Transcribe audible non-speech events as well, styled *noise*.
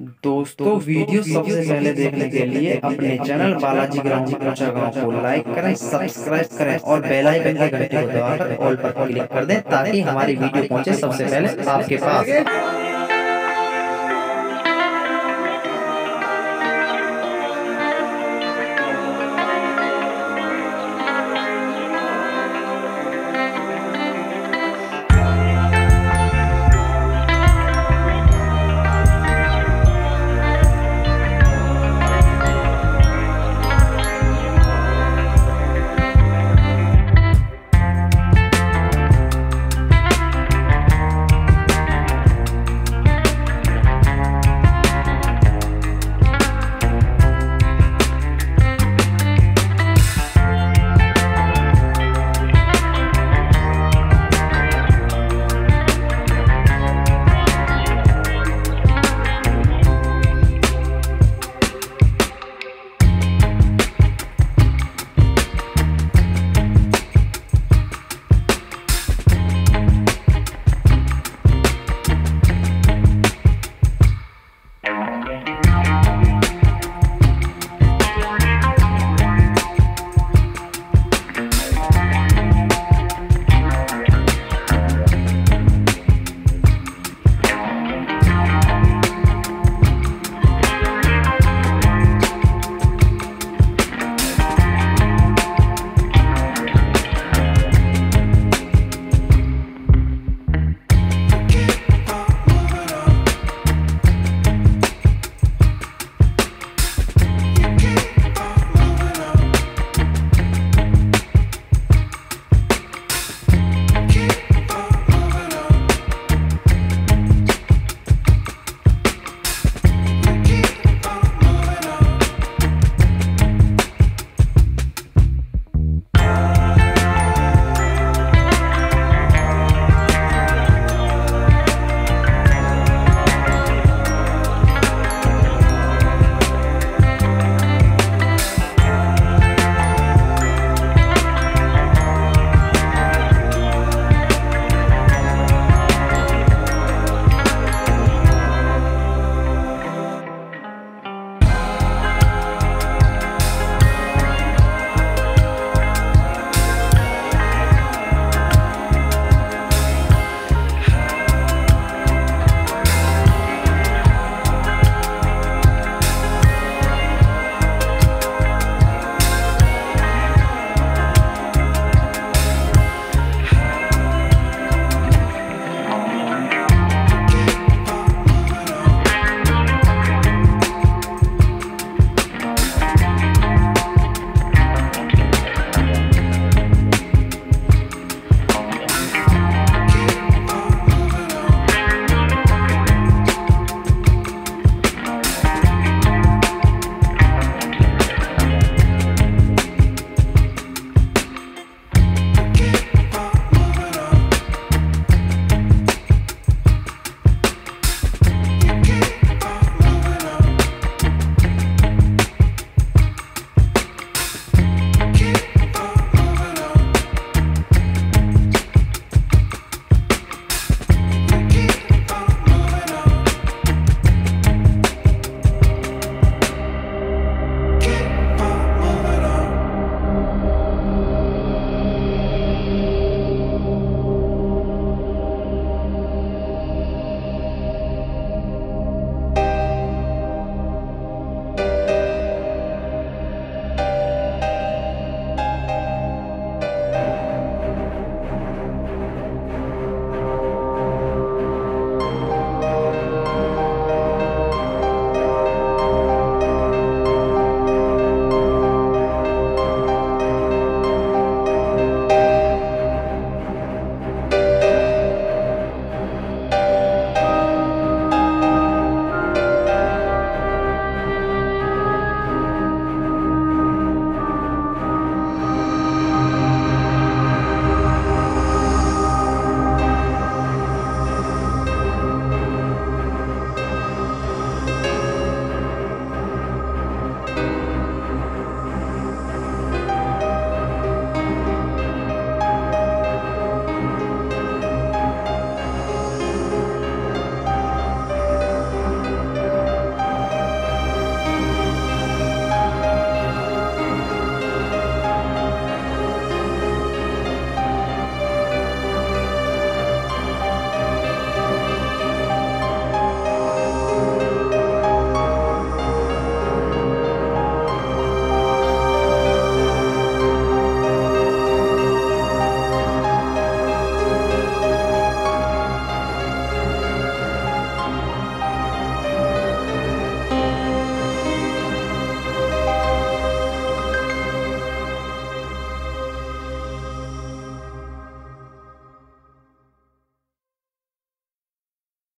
दोस्तों तो वीडियो सबसे पहले देखने के लिए अपने चैनल बालाजी ग्राम को लाइक करें सब्सक्राइब करें और बेल आइकन के घंटे को *laughs* दबाकर ऑल पर क्लिक कर दें ताकि हमारी वीडियो पहुँचे सबसे पहले आपके पास।